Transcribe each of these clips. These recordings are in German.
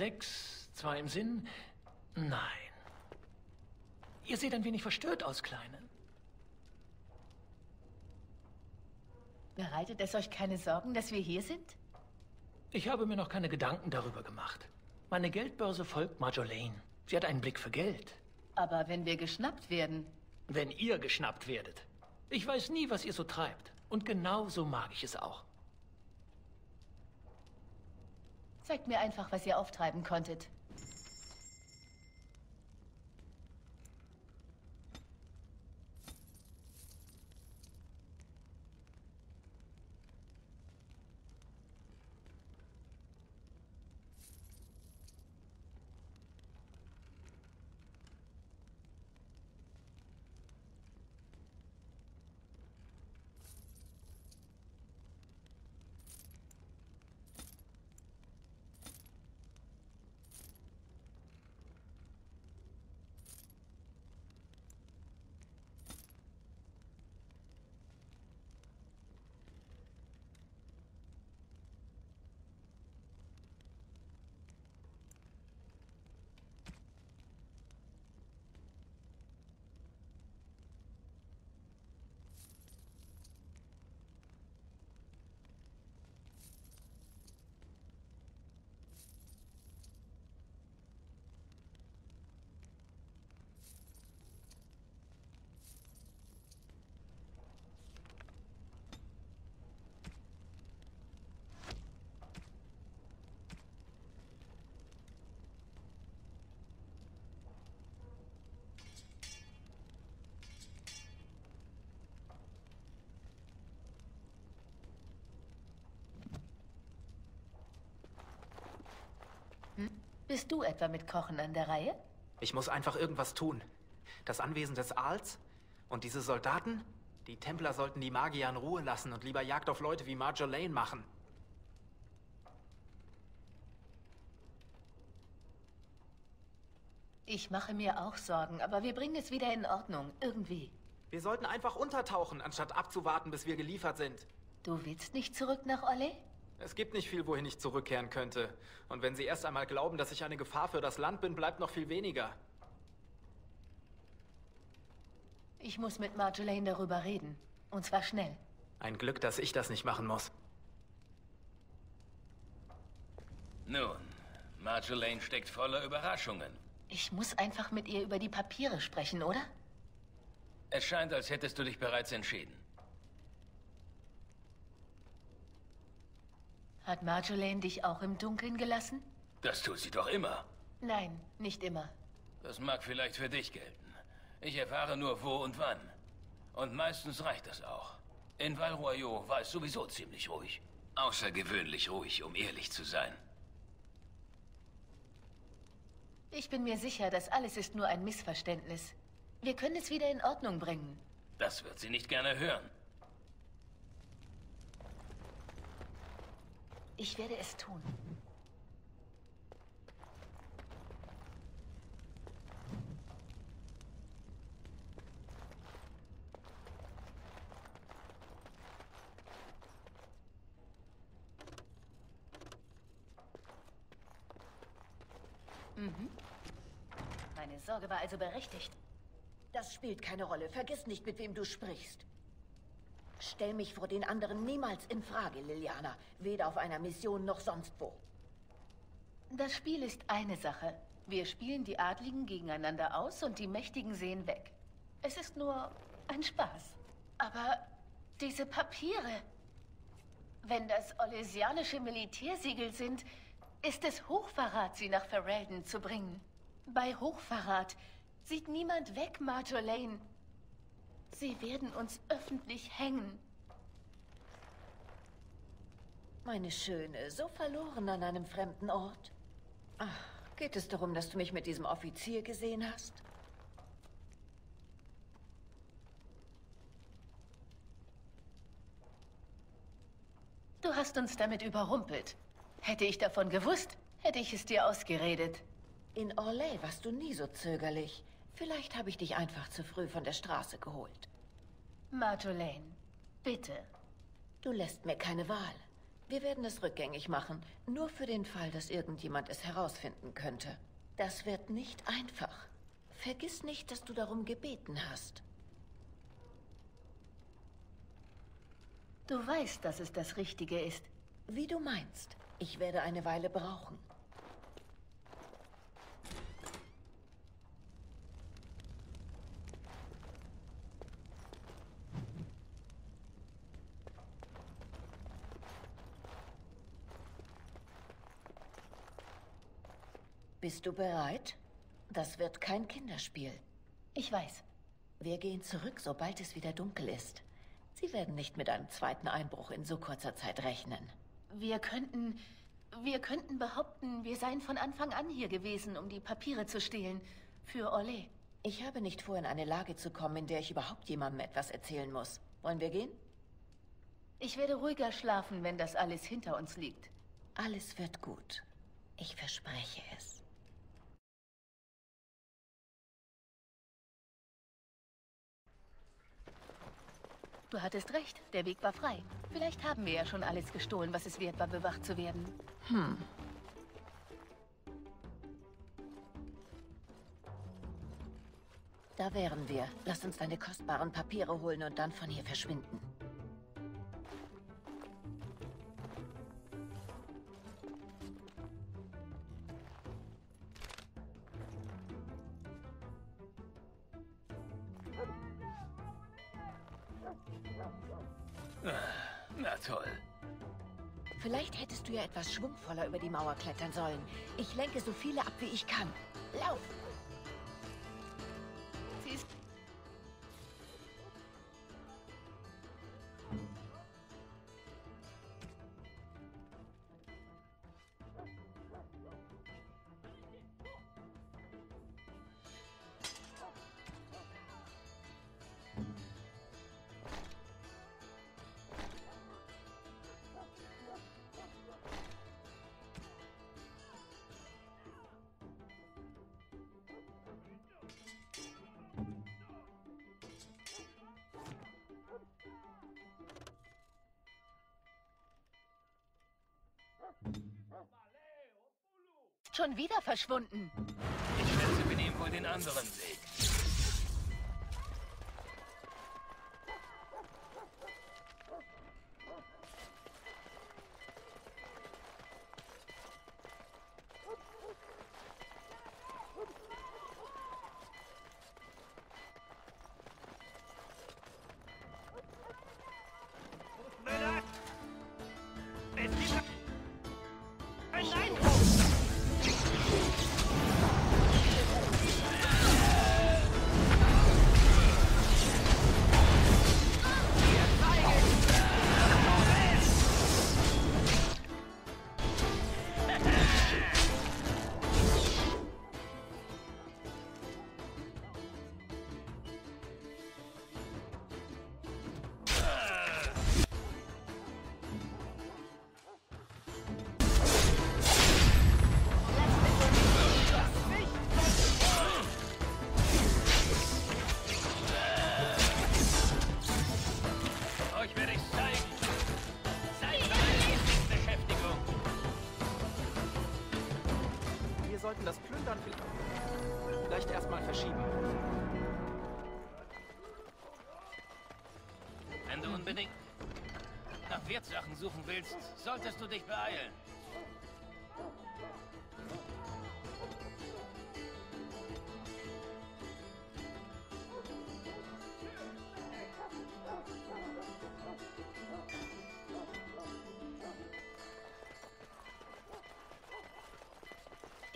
sechs, zwei im Sinn? Nein. Ihr seht ein wenig verstört aus, Kleine. Bereitet es euch keine Sorgen, dass wir hier sind? Ich habe mir noch keine Gedanken darüber gemacht. Meine Geldbörse folgt Marjolaine. Sie hat einen Blick für Geld. Aber wenn wir geschnappt werden... Wenn ihr geschnappt werdet. Ich weiß nie, was ihr so treibt. Und genau so mag ich es auch. Zeigt mir einfach, was ihr auftreiben konntet. Bist du etwa mit Kochen an der Reihe? Ich muss einfach irgendwas tun. Das Anwesen des Aals und diese Soldaten? Die Templer sollten die Magier in Ruhe lassen und lieber Jagd auf Leute wie Marjolaine machen. Ich mache mir auch Sorgen, aber wir bringen es wieder in Ordnung. Irgendwie. Wir sollten einfach untertauchen, anstatt abzuwarten, bis wir geliefert sind. Du willst nicht zurück nach Olle? Es gibt nicht viel, wohin ich zurückkehren könnte. Und wenn Sie erst einmal glauben, dass ich eine Gefahr für das Land bin, bleibt noch viel weniger. Ich muss mit Marjolaine darüber reden. Und zwar schnell. Ein Glück, dass ich das nicht machen muss. Nun, Marjolaine steckt voller Überraschungen. Ich muss einfach mit ihr über die Papiere sprechen, oder? Es scheint, als hättest du dich bereits entschieden. Hat Marjolaine dich auch im Dunkeln gelassen? Das tut sie doch immer. Nein, nicht immer. Das mag vielleicht für dich gelten. Ich erfahre nur wo und wann. Und meistens reicht das auch. In Val Royaux war es sowieso ziemlich ruhig. Außergewöhnlich ruhig, um ehrlich zu sein. Ich bin mir sicher, das alles ist nur ein Missverständnis. Wir können es wieder in Ordnung bringen. Das wird sie nicht gerne hören. Ich werde es tun. Mhm. Meine Sorge war also berechtigt. Das spielt keine Rolle. Vergiss nicht, mit wem du sprichst. Stell mich vor den anderen niemals in Frage, Liliana. Weder auf einer Mission noch sonst wo. Das Spiel ist eine Sache. Wir spielen die Adligen gegeneinander aus und die Mächtigen sehen weg. Es ist nur ein Spaß. Aber diese Papiere... Wenn das olesianische Militärsiegel sind, ist es Hochverrat, sie nach Ferelden zu bringen. Bei Hochverrat sieht niemand weg, Marjolaine. Sie werden uns öffentlich hängen. Meine Schöne, so verloren an einem fremden Ort. Ach, geht es darum, dass du mich mit diesem Offizier gesehen hast? Du hast uns damit überrumpelt. Hätte ich davon gewusst, hätte ich es dir ausgeredet. In Orlais warst du nie so zögerlich. Vielleicht habe ich dich einfach zu früh von der Straße geholt. Marjolaine, bitte. Du lässt mir keine Wahl. Wir werden es rückgängig machen, nur für den Fall, dass irgendjemand es herausfinden könnte. Das wird nicht einfach. Vergiss nicht, dass du darum gebeten hast. Du weißt, dass es das Richtige ist. Wie du meinst. Ich werde eine Weile brauchen. Bist du bereit? Das wird kein Kinderspiel. Ich weiß. Wir gehen zurück, sobald es wieder dunkel ist. Sie werden nicht mit einem zweiten Einbruch in so kurzer Zeit rechnen. Wir könnten. Wir könnten behaupten, wir seien von Anfang an hier gewesen, um die Papiere zu stehlen. Für Olé. Ich habe nicht vor, in eine Lage zu kommen, in der ich überhaupt jemandem etwas erzählen muss. Wollen wir gehen? Ich werde ruhiger schlafen, wenn das alles hinter uns liegt. Alles wird gut. Ich verspreche es. Du hattest recht, der Weg war frei. Vielleicht haben wir ja schon alles gestohlen, was es wert war, bewacht zu werden. Hm. Da wären wir. Lass uns deine kostbaren Papiere holen und dann von hier verschwinden. Na toll. Vielleicht hättest du ja etwas schwungvoller über die Mauer klettern sollen. Ich lenke so viele ab, wie ich kann. Lauf! Schon wieder verschwunden. Ich schätze, wir nehmen wohl den anderen Weg. Sollten das Plündern vielleicht- erstmal verschieben. Wenn du unbedingt nach Wertsachen suchen willst, solltest du dich beeilen.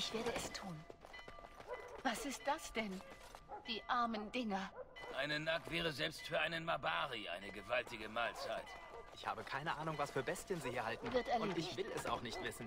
Ich werde es tun. Was ist das denn? Die armen Dinger. Eine Nack wäre selbst für einen Mabari eine gewaltige Mahlzeit. Ich habe keine Ahnung, was für Bestien sie hier halten. Wird Und ich will es auch nicht wissen.